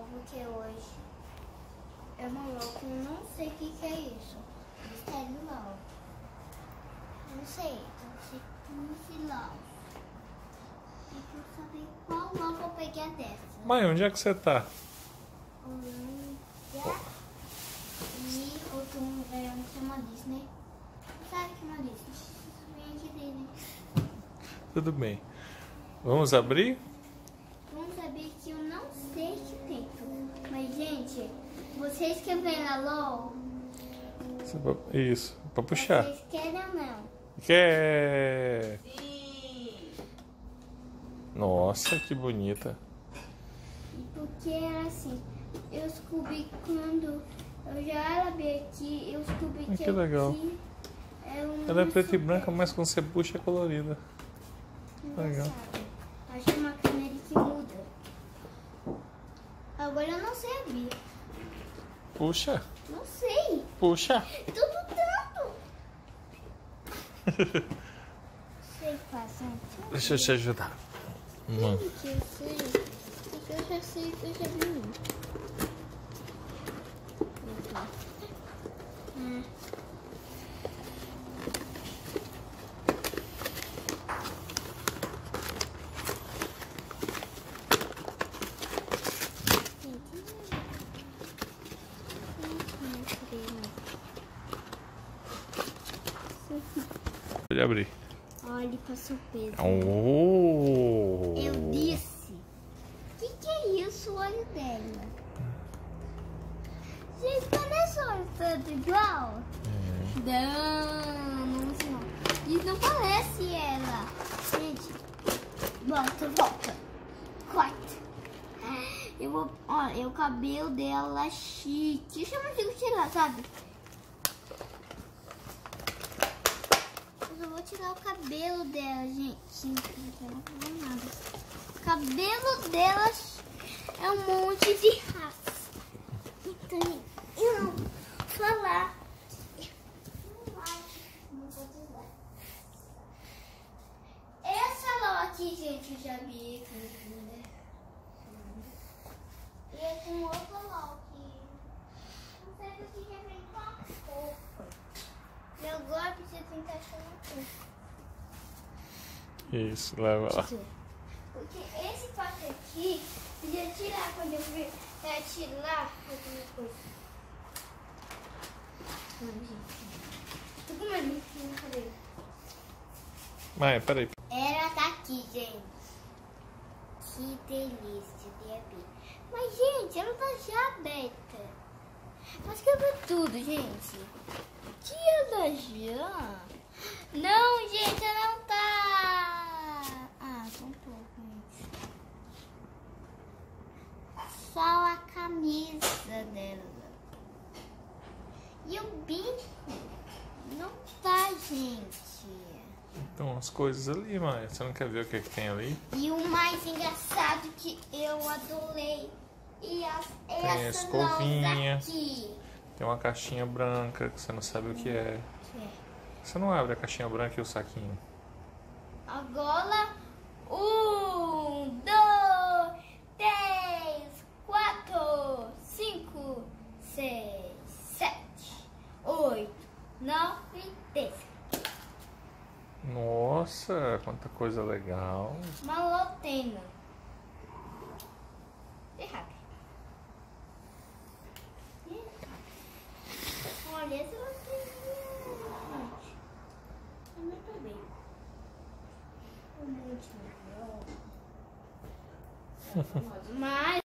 porque hoje eu não louco, não sei o que, que é isso. Mistério não. Não sei, não sei no final. E quero saber qual louco eu peguei a dessa. Mãe, onde é que você tá? Olha. E outro é um que chama Disney. Sabe que é uma Disney? Tudo bem. Vamos abrir? Vamos saber que eu não sei que Mas, gente, vocês que vêm na LOL, Você vai- Isso, pra puxar. vocês querem ou não? Quer? Nossa, que bonita. Porque era assim, eu descobri quando eu já abri aqui, eu descobri que, que legal. é Ela é preta e branca, mas quando você puxa é colorida. legal. engraçada. Acho que é uma câmera que muda. Agora Puxa, Não sei. puxa. Tudo tanto. sei fazer. Deixa eu te ajudar. Uma. que eu já sei que eu já vi um. Ah. Pode abrir. Olha, passou peso. Oh! Eu disse. O que, que é isso, o olho dela? Gente, parece o olho tanto igual? Não, não sei não. Isso não parece ela. Gente, volta, volta. Corta. Eu vou. Olha, o cabelo dela é chique. Chama de tirar, sabe? Eu vou tirar o cabelo dela, gente. Não nada. O cabelo dela é um monte de raça. Então, eu não vou falar. Essa aqui, gente, eu já vi. né? E é com outra lá aqui. Não sei o que já a roupa. E agora precisa tentar achar uma coisa. Isso, leva lá. Porque esse pato aqui, podia tirar quando eu fui é, tirar alguma coisa. Ai, gente. Tô com uma listinha no cabelo. Mãe, peraí. Ela tá aqui, gente. Que delícia de abrir. Mas, gente, ela tá já aberta. Mas quebrou tudo, gente. Que ela já? Não, gente, ela não tá. Pouco, gente. Só a camisa dela. E o bico não tá, gente. Tem umas coisas ali, mãe. Você não quer ver o que, que tem ali? E o mais engraçado que eu adorei. E as, Tem a essa escovinha. lousa aqui. Tem uma caixinha branca que você não sabe o que é. Que é. Você não abre a caixinha branca e o saquinho. Agora, um, dois, três, quatro, cinco, seis, sete, oito, nove, dez. Nossa, quanta coisa legal. Uma lotena. Errado. Olha essa lotena. gente. É muito bem. É muito melhor. Mas